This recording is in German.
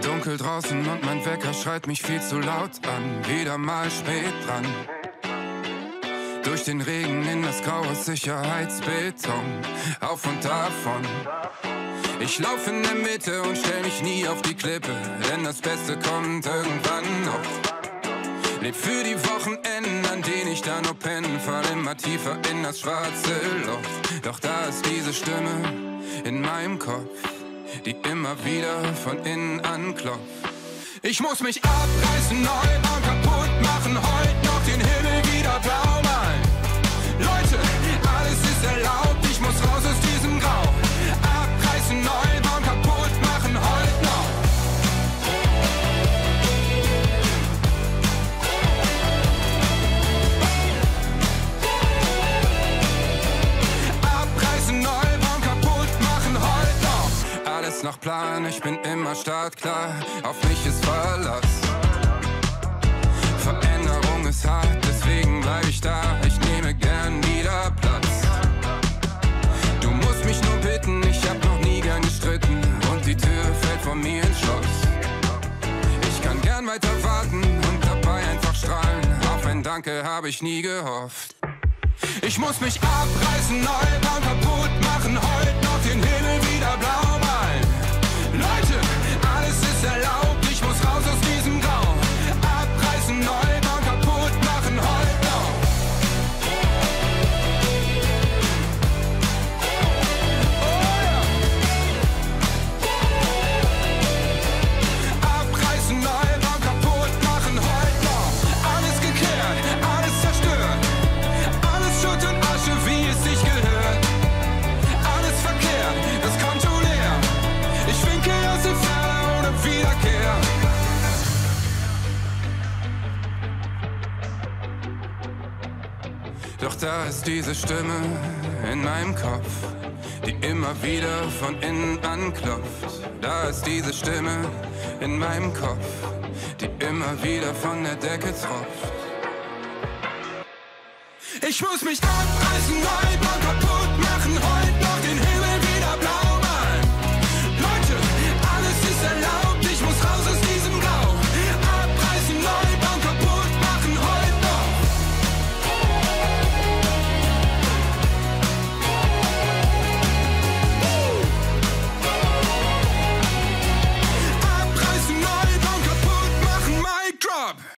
Dunkel draußen und mein Wecker schreit mich viel zu laut an. Wieder mal spät dran. Durch den Regen in das graue Sicherheitsbeton. Auf und davon. Ich lauf in der Mitte und stell mich nie auf die Klippe, denn das Beste kommt irgendwann noch. Leb für die Wochenenden, an denen ich da nur pennen, fall immer tiefer in das schwarze Loch. Doch da ist diese Stimme in meinem Kopf, die immer wieder von innen anklopft. Ich muss mich abreißen, neu bauen, Plan, ich bin immer startklar, auf mich ist Verlass. Veränderung ist hart, deswegen bleib ich da, ich nehme gern wieder Platz. Du musst mich nur bitten, ich hab noch nie gern gestritten und die Tür fällt vor mir ins Schloss. Ich kann gern weiter warten und dabei einfach strahlen, auf ein Danke habe ich nie gehofft. Ich muss mich abreißen, neu bauen, kaputt machen, heute noch den Himmel Doch da ist diese Stimme in meinem Kopf, die immer wieder von innen anklopft. Da ist diese Stimme in meinem Kopf, die immer wieder von der Decke tropft. Ich muss mich abreißen, neu bauen, kaputt machen, heute